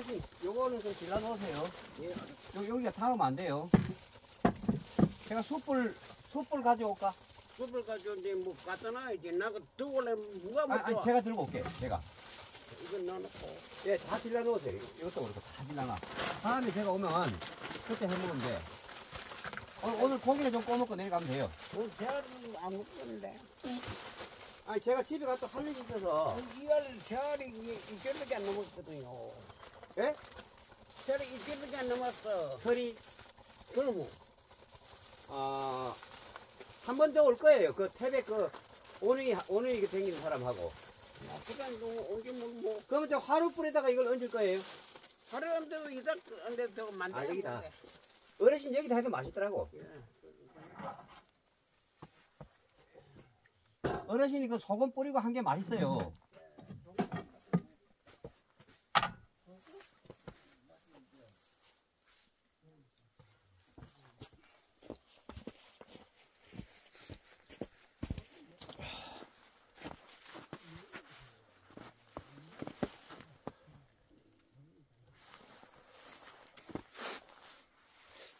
자, 어르신, 요거는 좀 질러 놓으세요. 예. 요, 여기가 닿으면 안 돼요. 제가 숯불, 숯불 가져올까? 가지고 이제 뭐 갖다 놔야지. 나가 더울래 누가 아니, 아니, 먹어? 제가 들고 올게, 제가. 이건 넣어놓고. 예, 다 질러 놓으세요. 이것도 그렇고 다 질러 놔. 다음에 제가 오면 그때 해 먹으면 돼. 오늘, 오늘 고기를 좀 꺼먹고 내려가면 돼요. 그 재활은 안 먹었는데. 아니, 제가 집에 가서 할 일이 있어서. 이걸 재활이 이절밖에 안 넘었거든요. 예? 이절밖에 안 넘었어. 설이, 그러면 어, 한번 더 올 거예요. 그 태백 그, 오늘, 오늘 이게 생긴 사람하고. 그다음 뭐 언제 뭐, 뭐 그러면 저 화로불에다가 이걸 얹을 거예요. 하루 안되고 이다 안되고 만들어. 아, 여기다. 어르신 여기다 해도 맛있더라고. 예. 어르신이 그 소금 뿌리고 한 게 맛있어요.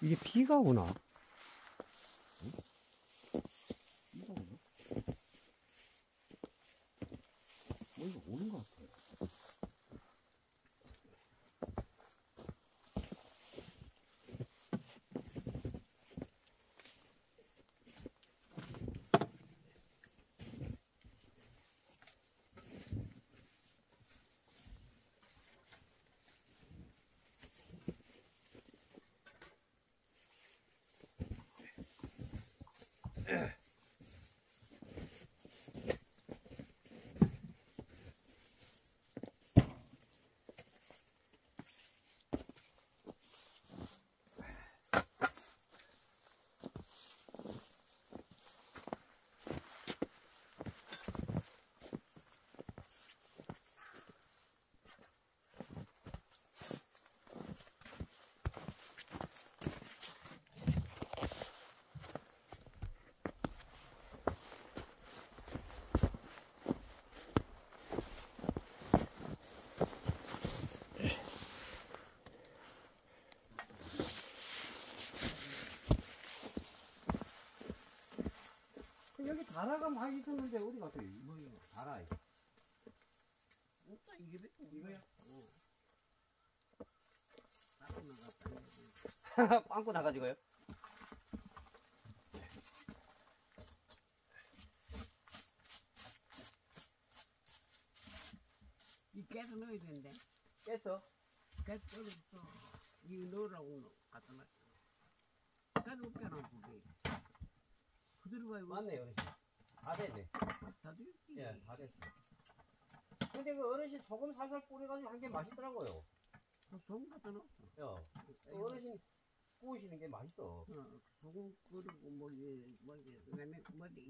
이게 비가 오나? 여기 다라가 많이 있었는데 어디 갔어요? 뭐 이거 다라 이거. 없다 이게 몇 이거야? 어. 나도 나갔다. 빵꾸 나가지고요. 이 깨서 넣어야 되는데. 깼어. 깨 떨어졌어. 이거 넣으라고 넣- 갖다 놨어. 깨도 없잖아 그대로 봐요. 맞네 어르신. 다 됐네. 다 됐지. 예, 다 됐어. 근데 그 어르신 소금 살살 뿌려가지고 한 게 맛있더라고요. 그 소금 갖다 넣었어. 야, 그 어르신 구우시는 게 맛있어. 어, 소금 끓이고 뭐 이게 뭐 이게 그다음에 뭐 이게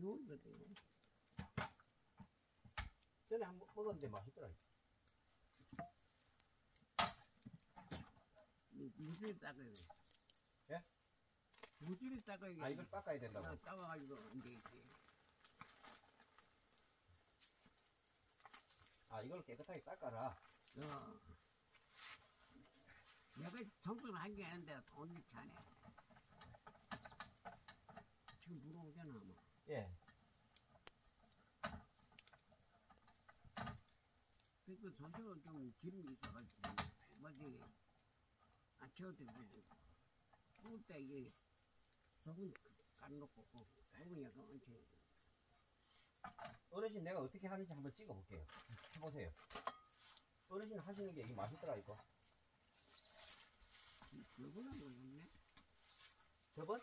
묘거든. 전에 한번 먹었는데 맛있더라고. 닦아야 돼. 예? 무지를 닦아야 돼. 아 이걸 닦아야 된다고. 어, 닦아가지고 이제 이제 아 이걸 깨끗하게 닦아라. 어. 내가 청소를 한게 아닌데 돈이 차네. 지금 물어오잖아 뭐. 예. 그 손톱은 좀 기름이 있어가지고 뭐지 안 채워도 되지. 구울 때 이게 소금 간 넣고 그 소금 약간 얹혀. 어르신 내가 어떻게 하는지 한번 찍어볼게요. 해보세요. 어르신 하시는 게 이게 맛있더라 이거. 별거나 모르겠네. 저번?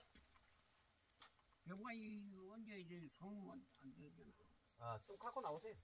병과 이 언제 이제 소금 안 되잖아. 아좀 갖고 나오세요.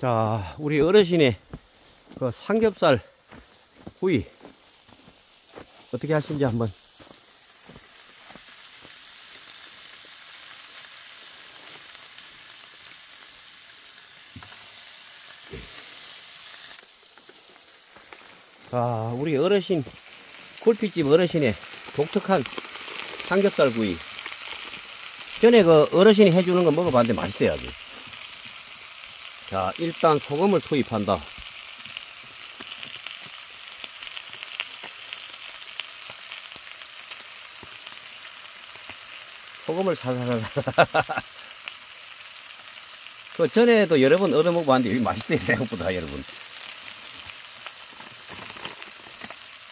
자, 우리 어르신의 그 삼겹살 구이 어떻게 하신지 한번. 자, 우리 어르신, 굴피집 어르신의 독특한 삼겹살 구이. 전에 그 어르신이 해주는 거 먹어봤는데 맛있어요, 아주. 자, 일단 소금을 투입한다. 소금을 살살살. 그 전에도 여러 번 얻어 먹어봤는데 여기 맛있어요, 생각보다, 여러분.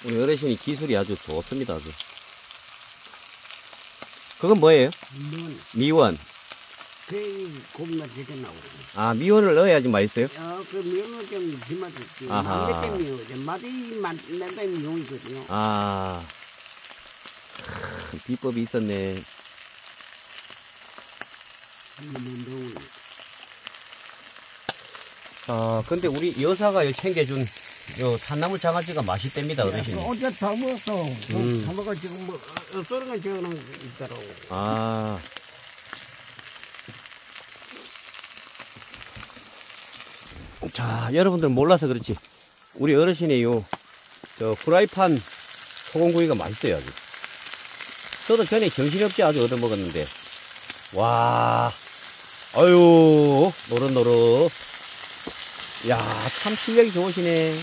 우리 어르신이 기술이 아주 좋습니다, 아주. 그건 뭐예요? 면, 미원. 그 곱나 되게 나오거든. 아, 미원을 넣어야지 맛있어요? 어, 그 면은 좀 지맛있지. 아하. 맛 때문에 맛이 맛 내면 용이거든요. 아, 크, 비법이 있었네. 아, 근데 우리 여사가 요 챙겨준 요 산나물 장아찌가 맛있답니다, 어르신이. 어제 다 먹었어. 음. 다 먹어 지금 뭐 어, 썰은 거 저거는 있더라고. 아. 자, 여러분들 몰라서 그렇지. 우리 어르신이 요, 저, 프라이판 소금구이가 맛있어요, 아주. 저도 전에 정신없이 아주 얻어먹었는데. 와, 아유, 노릇노릇. 야, 참 실력이 좋으시네.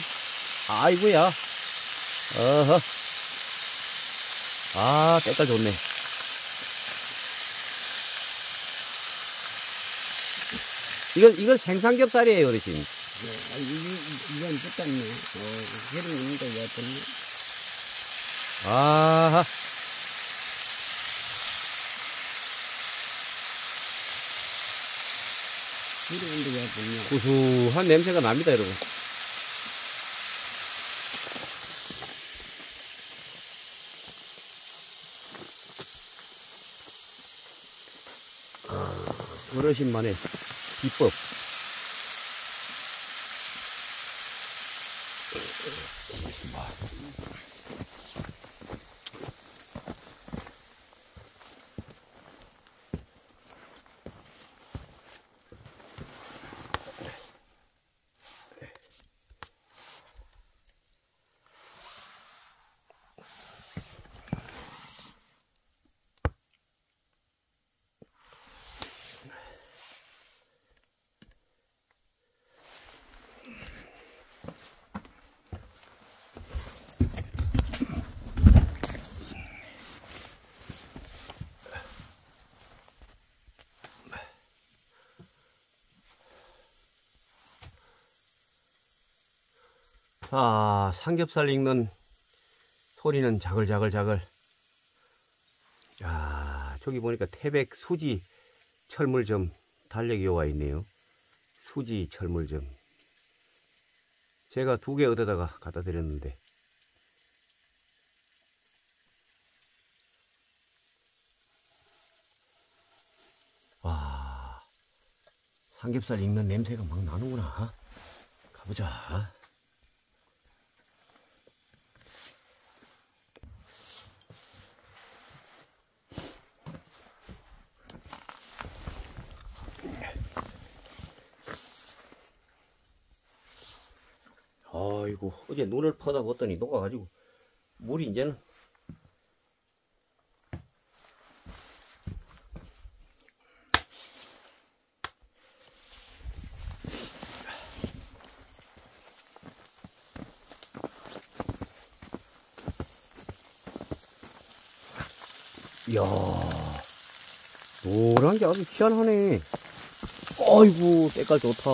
아이고야. 어허. 아, 때깔 좋네. 이건, 이건 생삼겹살이에요, 어르신. 네, 아, 이, 이, 이건 좋다네. 어, 기름 있는데 왜 됐네. 아 기름 있는데 왜 됐냐. 구수한 냄새가 납니다, 여러분. 어르신만의 비법. 아, 삼겹살 익는 소리는 자글자글자글. 야, 저기 보니까 태백 수지 철물점 달력이 와 있네요. 수지 철물점. 제가 두 개 얻어다가 갖다 드렸는데. 와, 삼겹살 익는 냄새가 막 나는구나. 가보자. 아이고 어제 눈을 퍼다 봤더니 녹아가지고. 물이 이제는. 이야 노란 게 아주 희한하네. 아이고 색깔 좋다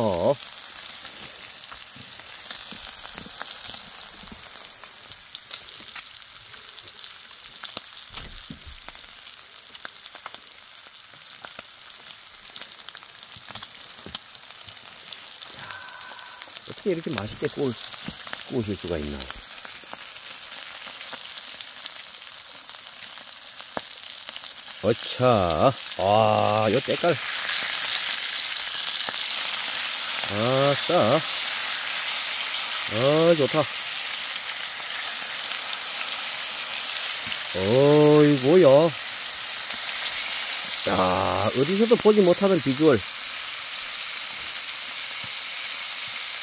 어떻게 이렇게 맛있게 구울, 구우실 수가 있나. 어차. 아, 요 때깔. 아싸. 아, 좋다. 어이구야. 야, 어디서도 보지 못하던 비주얼.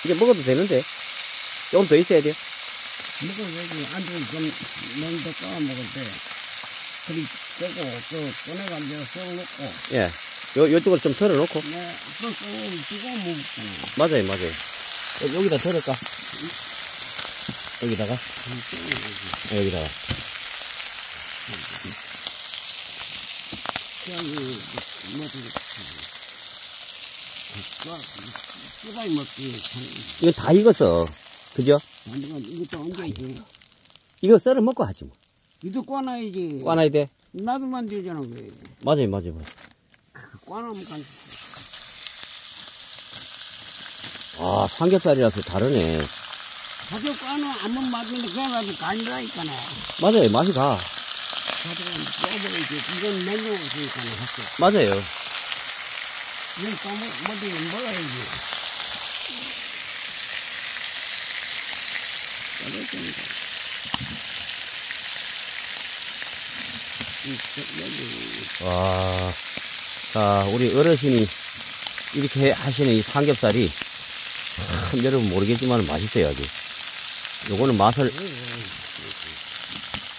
이제 먹어도 되는데. 조금 더 있어야 돼요. 먹어야지 안주 좀 냉도 꺼 먹을 때 그리 끄고 또 꺼내가지고 썰 놓고 예. 요, 요쪽으로 좀 털어놓고. 네, 먹잖아. 맞아요, 맞아요. 여- 여기다 털을까? 여기다가? 아, 여기다가. 저기 뭐지? 먹기 이거 다 익었어. 그죠? 이것도 언제? 이거 썰어 먹고 하지 뭐. 이도 꽈놔야지. 꽈놔야 돼. 나도만 되잖아 왜? 맞아요, 맞아요, 맞아요. 꽈놓으면 간. 아, 삼겹살이라서 다르네. 가져 꽈놓 한번 맞으면 그래가지고 간다니까네. 맞아요, 맛이 가. 가져가 먹어야지. 이건 냉장고 있으니까 할게. 맞아요. 이건 또 뭐, 뭐지 먹어야지. 여기. 와. 자, 우리 어르신이 이렇게 하시는 이 삼겹살이 참 여러분 모르겠지만 맛있어요, 아주. 요거는 맛을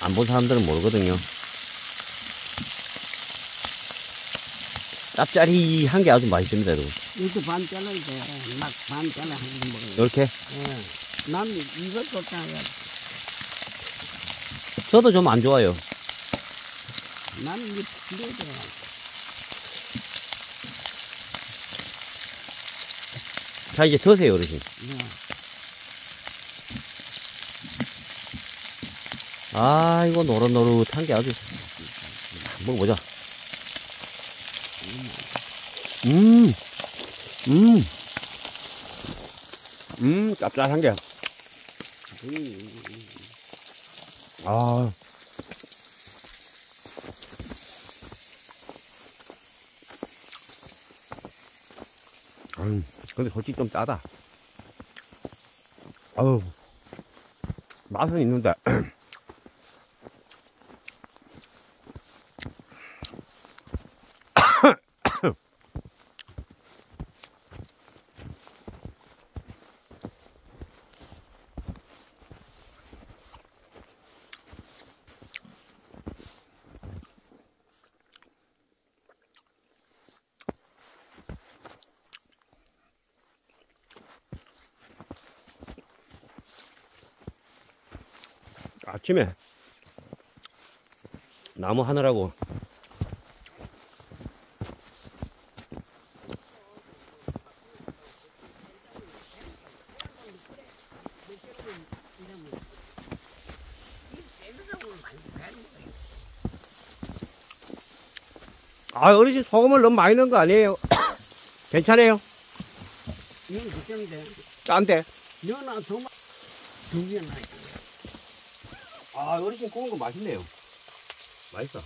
안 본 사람들은 모르거든요. 짭짜리한 게 아주 맛있습니다, 여러분. 이것도 반 잘라야 돼. 막반 잘라 한번 먹어요. 이렇게. 예. 난 이것도 짜야 저도 좀 안 좋아요. 난 이게 필요해. 자, 이제 드세요, 어르신. 예. 아, 이거 노릇노릇한 게 아주. 먹어보자. 음, 음, 음, 짭짤한 게. 아. 음, 근데 솔직히 좀 짜다. 아우, 맛은 있는데. 아침에 나무 하느라고 아 어르신 소금을 너무 많이 넣은 거 아니에요? 괜찮아요? 이건 그때인데. 짠데 연하 도마 두 개나. 아 어르신 구운 거 맛있네요 맛있어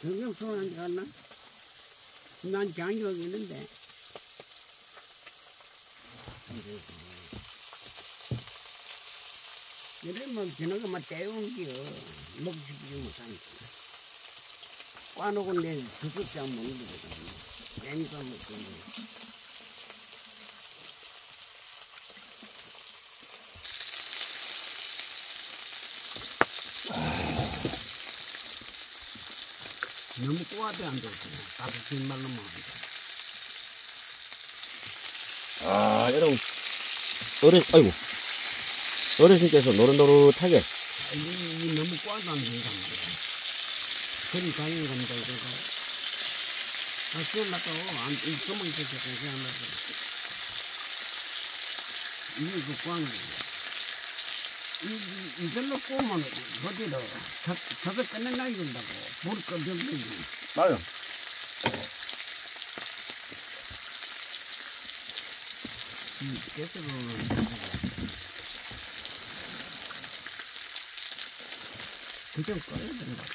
정경수한테 갔나? 난 장기가 있는데. 이러면 저녁에 막. 먹고 싶지 못하니까. 꽈놓고 내 두둑장 먹는 거거든. 괜히가 먹고. 너무 꼬아도 안 되지. 말로만 안 돼. 아 여러분 어르 아이고 어르신께서 노릇노릇하게 이, 이 너무 꼬아도 안 된다. 그리 다니는 겁니다, 이거. 아, 시원하다고. 안, 이 조금 있어서 괜찮은데. 이게 그 거야. 이, 이, 이걸로 꼬면, 어디로, 저, 저거 끝내나 이런다고. 물 꺼져버리지. 맞아 이, 깨끗으로. 그좀 끓여야 된다고.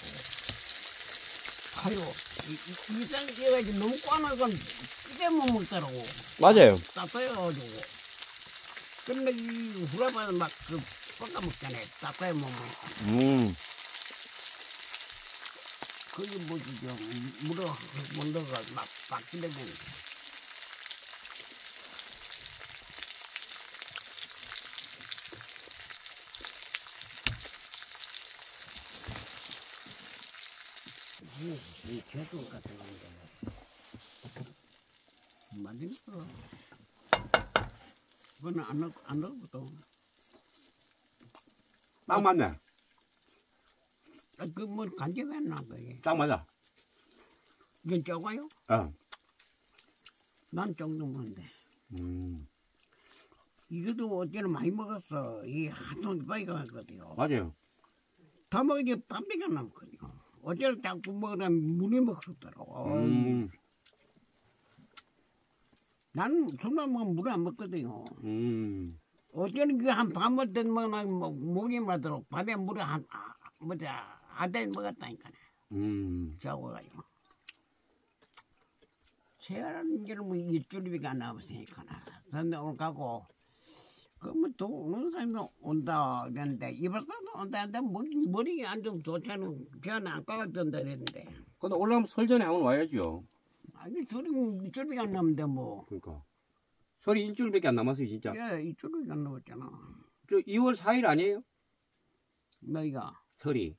아유, 이- 이상 깨가지고 너무 꽈나건 이게 못 먹더라고. 맞아요. 따뜻해가지고. 근데 이 후라이팬은 막그 볶아 먹잖아요. 따뜻해 못 먹고. 음. 그게 뭐지, 저, 물어, 못 넣어가 막, 바뀌려면. 이, 이 개똥 같은 건데. 맞은 거. 그거는 안 넣, 안 넣거든. 딱 맞네. 아, 그뭐 간제가 안 나, 그게. 딱 맞아. 이건 적어요? 어. 난 정도면데. 음. 이것도 어제는 많이 먹었어. 이 하도 많이 가거든요. 맞아요. 다 밥밖에 안 남거든요. 어제는 자꾸 먹으면 물이 먹었더라고. 음. 나는 술만 먹으면 물 안 먹거든요. 음. 어제는 그한 밤을 되면 뭐 목이 마도록 밤에 물을 한, 아, 뭐자, 아대 먹었다니까. 음. 자고가지고. 세아라는 게는 뭐 일주일비가 안 남았으니까나. 선대 오늘 가고, 그러면 또 오는 사람이 온다 그랬는데, 이발사도 온다 했는데, 머리, 머리 안좀 좋잖아. 저는 안 까갔던다 그랬는데. 근데 올라가면 설 전에 한번 와야죠. 아니, 저리 일주일비가 안 남는데 뭐. 그러니까. 설이 일주일밖에 안 남았어요, 진짜. 예, 일주일비가 안 남았잖아. 저 2월 4일 아니에요? 너희가. 설이.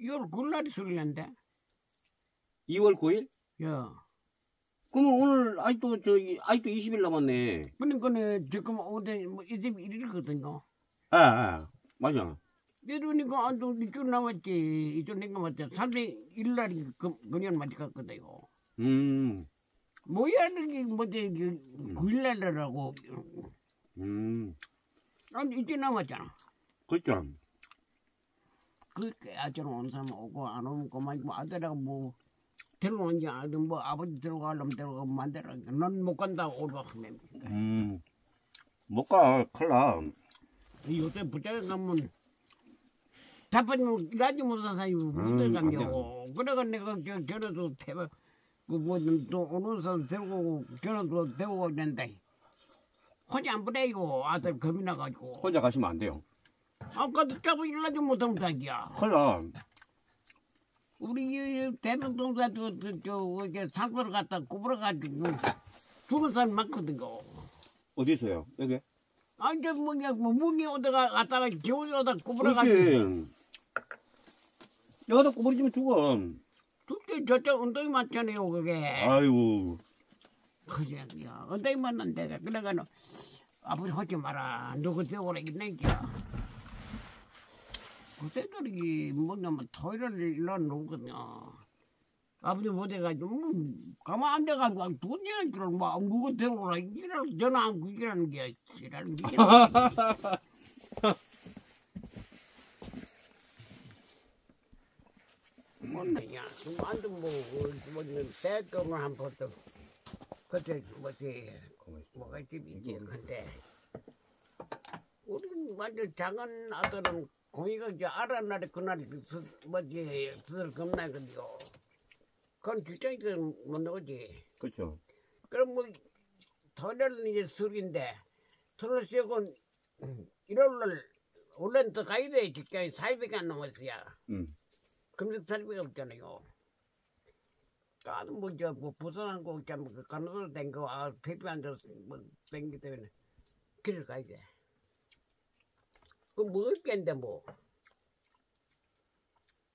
6월 9일 날이 설이는데. 2월 9일? 야. 그러면 오늘 아직도 저기 아직도 20일 남았네. 그러니까 지금 오늘 뭐 이제 일이거든요. 아, 아. 맞아. 이러니까 아주 이쪽 남았지. 이쪽 내가 맞지. 300일 날이 그, 그년 맞이 갔거든요. 음. 뭐야, 이게 뭐지, 9일 날이라고. 음. 아니, 이제 남았잖아. 그렇죠. 그, 아저는 온 사람 오고 안 오면 그만, 뭐 아들하고 뭐, 데려오는지 아들 뭐 아버지 데려가려면 데려가고 만들어. 난못 간다, 오라 하면. 음. 못 가, 큰일 나. 요새 부자에 가면 답변 일하지 못한 사람이 음, 가냐고. 그래가 내가 저 전에도 대박 그뭐또 오는 사람 데리고 전에도 데리고 오는데 혼자 안 보내고 아들 겁이 나가지고 혼자 가시면 안 돼요. 아까도 잡아 일하지 못하면 자기야. 큰일 나. 우리 대동 동사도 저 이제 상부를 갖다 구부러가지고 죽은 사람 많거든요. 어디 있어요? 여기? 아니 저 뭐냐 뭐 무기 오다가 갔다가 지원이 오다 구부러가지고. 여기다 꼬부리지면 죽어. 그때 저쪽 엉덩이 맞잖아요 그게 아이고. 그새끼야 엉덩이 맞는 데가 그래가는 아버지 하지 마라 누구 대오라 이내기야 그새들이 뭐냐면 토요일을 일어나거든요 아버지 못해가지고 뭐 가만 앉아가지고 돈이란 줄을 뭐 누구 대오라. 이라는 전화 안 구기라는 게 이라는 게. 뭐냐. 완전 뭐 뭐냐 대금을 한 번도 그때 뭐지 뭐가 집이지 근데 우리 완전 작은 아들은 공이가 이제 알아날에 그날 그 수- 뭐지 수술 겁나거든요 그건 주장이 못 나오지 그렇죠. 그럼 뭐 토요일은 이제 술인데 토요일 쉬고 일요일날 원래는 더 가야 돼 직장에 4일밖에 안 남았어요 음. 금속 살비가 없잖아요. 까는 뭐 저 뭐 부산한 거 있잖아 그 간호소 댕거 아 페이프 앉아서 뭐 댕기 때문에 길을 가야 돼. 그 먹을 게인데 뭐.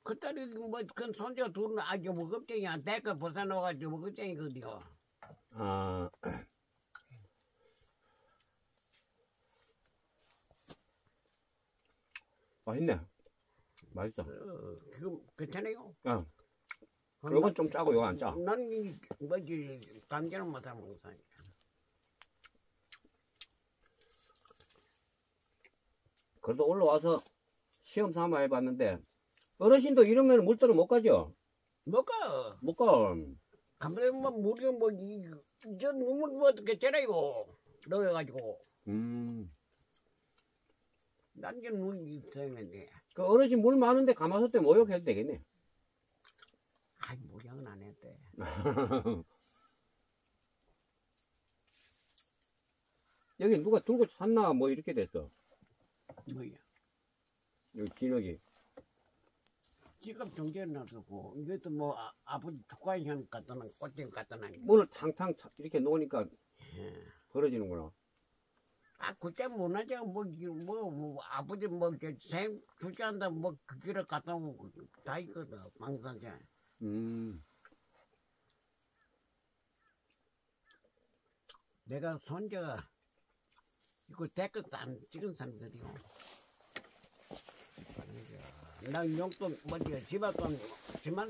그 딸이 뭐그 손자 둘은 아주 무겁쟁이야. 내가 부산 와가지고 무겁쟁이거든요. 아. 맛있네. 맛있어. 어, 지금 괜찮아요. 아, 요건 좀 짜고 요거 안 짜. 나는 이 뭐지 감자는 못하 먹는 사람. 그래도 올라와서 시험 삼아 해봤는데 어르신도 이러면 물들어 못 가죠? 뭐가? 못 가. 감자만 물이 뭐이저 눈물 뭐 어떻게 째라요 넣어가지고 음. 난게 눈이 있어야겠네 그 어르신 물 많은데 가마솥에 모욕해도 되겠네. 아이 모양은 안 했대. 여기 누가 들고 찼나 뭐 이렇게 됐어. 뭐야? 여기 진흙이. 지금 정지해 놔두고 이것도 뭐 아, 갖다 놓은 꽃집 갖다 놓은 문을 탕탕 차- 이렇게 놓으니까 예. 벌어지는구나. 아 그때 못하자 뭐뭐 뭐, 아버지 뭐생 주자한다 뭐 그 길을 갖다 놓고 다 있거든 방사제 음. 내가 손자가 이거 댓글도 안 찍은 사람들이요 나 용돈 뭐지 집앞돈 10만 원